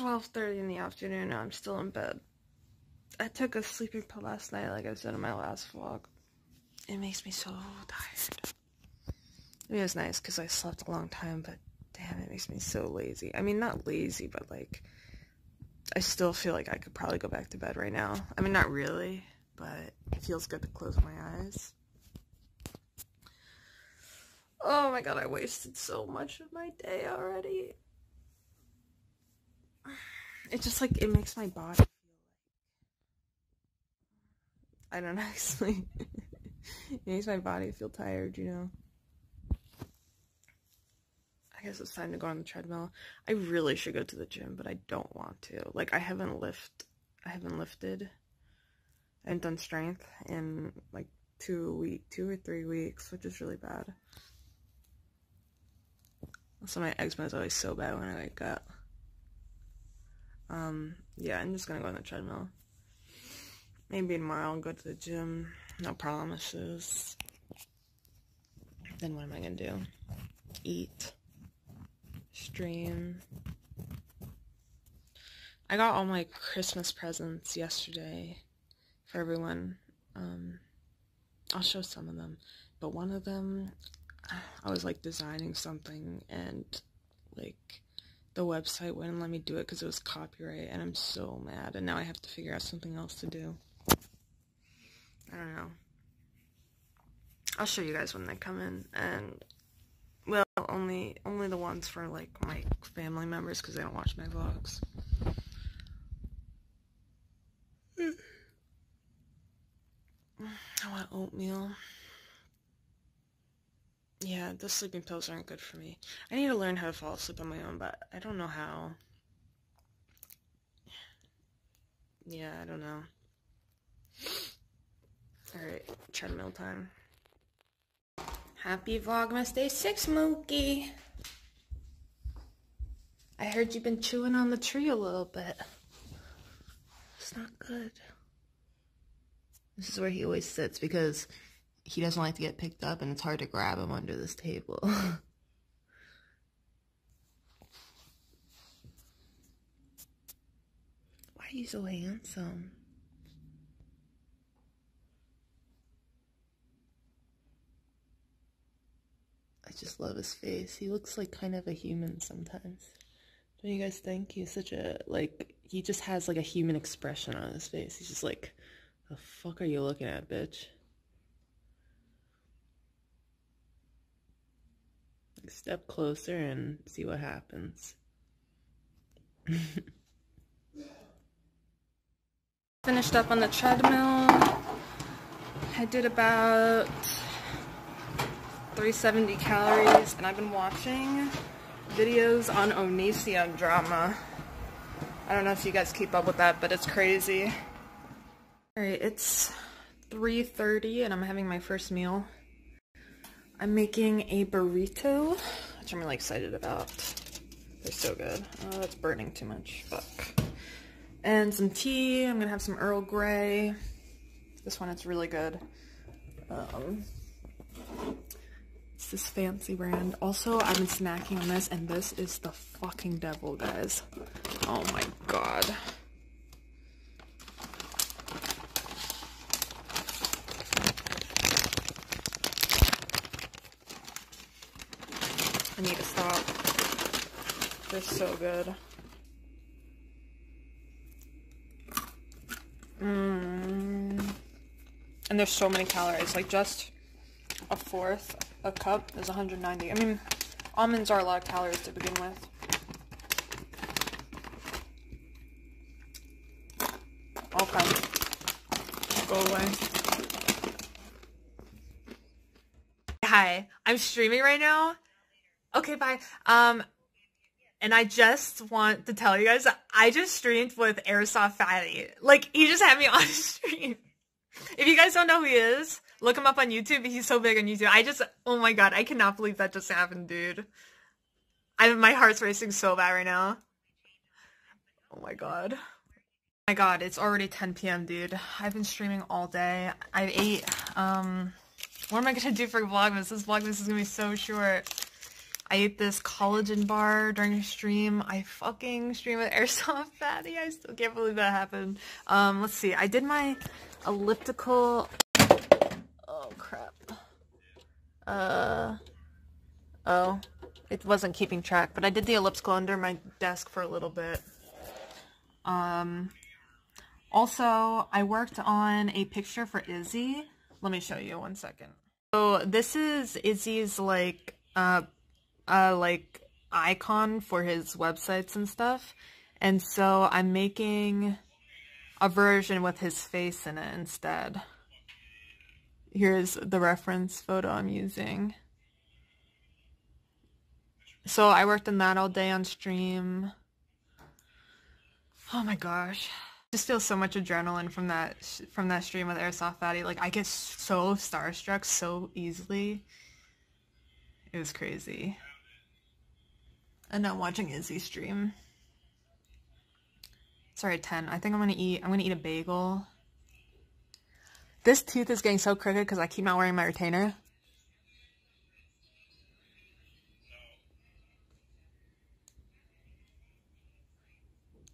12.30 in the afternoon I'm still in bed. I took a sleeping pill last night, like I said in my last vlog. It makes me so tired. It was nice because I slept a long time, but damn, it makes me so lazy. I mean, not lazy, but like, I still feel like I could probably go back to bed right now. I mean, not really, but it feels good to close my eyes. Oh my god, I wasted so much of my day already. It just like, it makes my body feel like. I don't know, it makes my body feel tired, you know? I guess it's time to go on the treadmill. I really should go to the gym, but I don't want to. Like, I haven't lift, I haven't lifted and done strength in like two week, two or three weeks, which is really bad. So my eczema is always so bad when I wake up. Um, yeah, I'm just gonna go on the treadmill. Maybe tomorrow I'll go to the gym. No promises. Then what am I gonna do? Eat stream. I got all my Christmas presents yesterday for everyone. Um, I'll show some of them, but one of them, I was like designing something and like the website wouldn't let me do it because it was copyright, and I'm so mad. And now I have to figure out something else to do. I don't know. I'll show you guys when they come in, and well, only only the ones for like my family members because they don't watch my vlogs. I want oatmeal. Yeah, the sleeping pills aren't good for me. I need to learn how to fall asleep on my own, but I don't know how. Yeah, I don't know. Alright, treadmill time. Happy Vlogmas Day 6, Mookie! I heard you've been chewing on the tree a little bit. It's not good. This is where he always sits because he doesn't like to get picked up and it's hard to grab him under this table. Why are you so handsome? I just love his face. He looks like kind of a human sometimes. Don't you guys think? He's such a, like, he just has like a human expression on his face. He's just like, the fuck are you looking at, bitch? Step closer and see what happens. Finished up on the treadmill. I did about 370 calories, and I've been watching videos on Onision drama. I don't know if you guys keep up with that, but it's crazy. Alright, it's 3.30 and I'm having my first meal. I'm making a burrito, which I'm really excited about. They're so good. Oh, that's burning too much. Fuck. And some tea. I'm gonna have some Earl Grey. This one, it's really good. Um, it's this fancy brand. Also, I've been snacking on this, and this is the fucking devil, guys. Oh my god. I need to stop. So good. Mmm. And there's so many calories. Like, just a fourth a cup is 190. I mean, almonds are a lot of calories to begin with. Okay. Go away. Hi, I'm streaming right now. Okay, bye. Um, and I just want to tell you guys, I just streamed with Airsoft Fatty. Like, he just had me on stream. If you guys don't know who he is, Look him up on YouTube. He's so big on YouTube. I just, oh my god, I cannot believe that just happened, dude. I my heart's racing so bad right now. Oh my god. Oh my god, it's already 10 p.m., dude. I've been streaming all day. I ate, um, what am I gonna do for Vlogmas? This Vlogmas is gonna be so short. I ate this collagen bar during a stream. I fucking stream with Airsoft Fatty. I still can't believe that happened. Um, let's see. I did my elliptical... Oh, crap. Uh... Oh. It wasn't keeping track, but I did the elliptical under my desk for a little bit. Um... Also, I worked on a picture for Izzy. Let me show you one second. So this is Izzy's like uh uh like icon for his websites and stuff. And so I'm making a version with his face in it instead. Here's the reference photo I'm using. So I worked on that all day on stream. Oh my gosh just feel so much adrenaline from that from that stream with Airsoft Fatty. Like I get so starstruck so easily. It was crazy. And now watching Izzy stream. Sorry, 10. I think I'm gonna eat I'm gonna eat a bagel. This tooth is getting so crooked because I keep not wearing my retainer.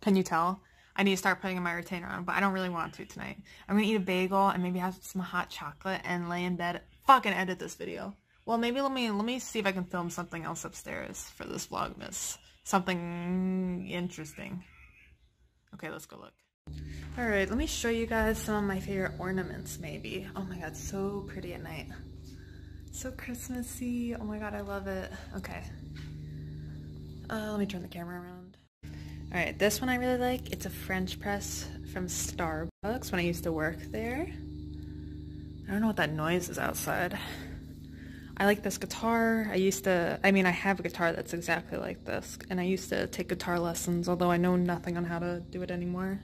Can you tell? I need to start putting my retainer on, but I don't really want to tonight. I'm gonna eat a bagel and maybe have some hot chocolate and lay in bed. Fucking edit this video. Well, maybe let me let me see if I can film something else upstairs for this vlogmas. Something interesting. Okay, let's go look. Alright, let me show you guys some of my favorite ornaments, maybe. Oh my god, so pretty at night. So Christmassy. Oh my god, I love it. Okay. Uh, let me turn the camera around. Alright, this one I really like. It's a French press from Starbucks when I used to work there. I don't know what that noise is outside. I like this guitar. I used to, I mean, I have a guitar that's exactly like this, and I used to take guitar lessons, although I know nothing on how to do it anymore.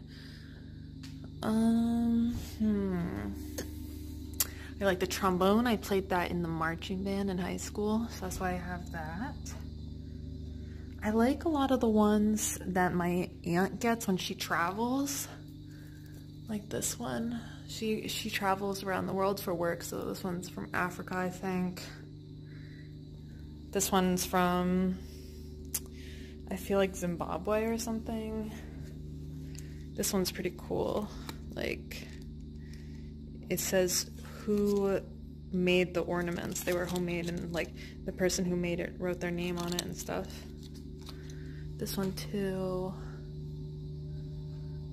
Um, hmm. I like the trombone. I played that in the marching band in high school, so that's why I have that. I like a lot of the ones that my aunt gets when she travels. Like this one. She she travels around the world for work, so this one's from Africa, I think. This one's from I feel like Zimbabwe or something. This one's pretty cool. Like it says who made the ornaments. They were homemade and like the person who made it wrote their name on it and stuff. This one too.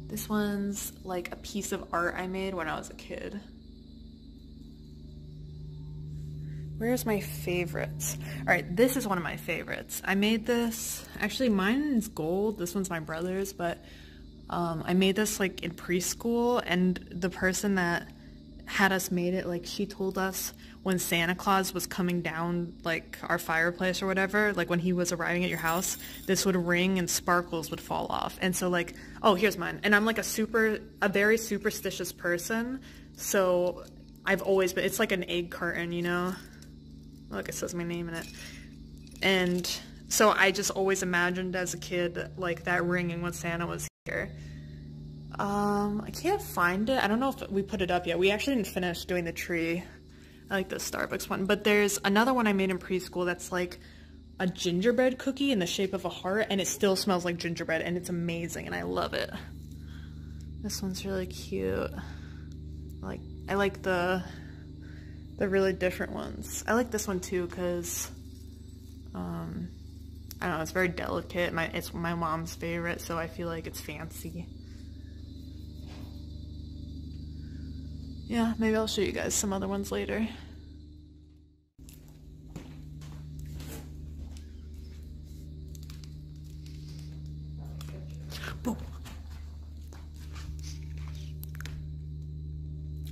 This one's like a piece of art I made when I was a kid. Where's my favorites? All right, this is one of my favorites. I made this, actually mine's gold. This one's my brother's, but um, I made this like in preschool and the person that had us made it, like she told us when Santa Claus was coming down like our fireplace or whatever, like when he was arriving at your house, this would ring and sparkles would fall off. And so like, oh, here's mine. And I'm like a super, a very superstitious person. So I've always been, it's like an egg carton, you know? Look, it says my name in it. And so I just always imagined as a kid, like that ringing when Santa was here. Um, I can't find it. I don't know if we put it up yet. We actually didn't finish doing the tree. I like the Starbucks one. But there's another one I made in preschool that's like a gingerbread cookie in the shape of a heart and it still smells like gingerbread and it's amazing and I love it. This one's really cute. Like I like the the really different ones. I like this one too because um I don't know, it's very delicate. My it's my mom's favorite, so I feel like it's fancy. Yeah, maybe I'll show you guys some other ones later.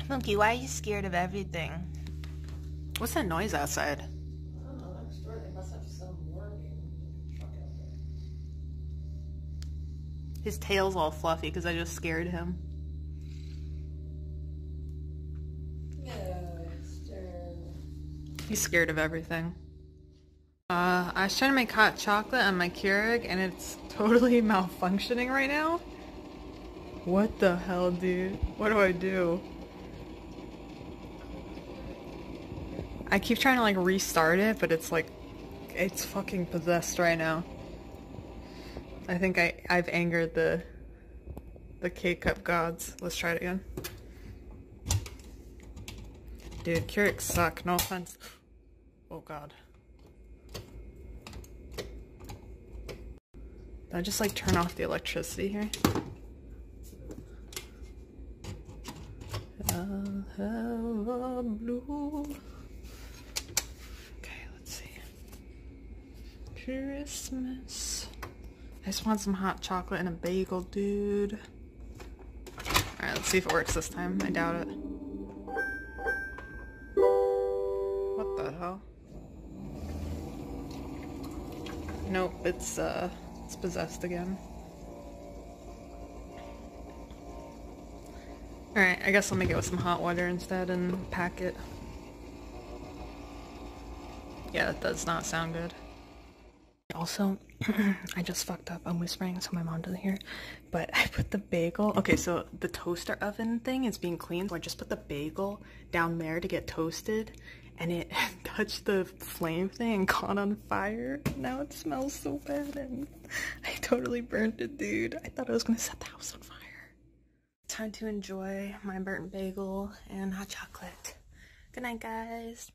Monkey, why are you scared of everything? What's that noise outside? His tail's all fluffy because I just scared him. He's scared of everything. Uh, I was trying to make hot chocolate on my Keurig and it's totally malfunctioning right now. What the hell, dude? What do I do? I keep trying to like restart it, but it's like, it's fucking possessed right now. I think I, I've angered the the K-cup gods. Let's try it again. Dude, Keurigs suck, no offense. Oh god. Did I just like turn off the electricity here? blue. Okay, let's see. Christmas. I just want some hot chocolate and a bagel, dude. Alright, let's see if it works this time. I doubt it. What the hell? Nope, it's uh it's possessed again. Alright, I guess I'll make it with some hot water instead and pack it. Yeah, that does not sound good. Also, I just fucked up. I'm whispering so my mom doesn't hear. But I put the bagel. Okay, so the toaster oven thing is being cleaned. So I just put the bagel down there to get toasted. And it touched the flame thing and caught on fire. Now it smells so bad and I totally burnt it, dude. I thought I was gonna set the house on fire. Time to enjoy my burnt bagel and hot chocolate. Good night, guys.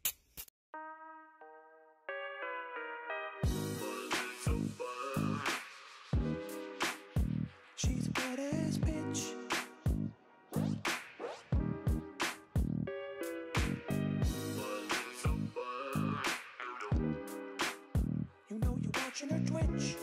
Twitch or Twitch.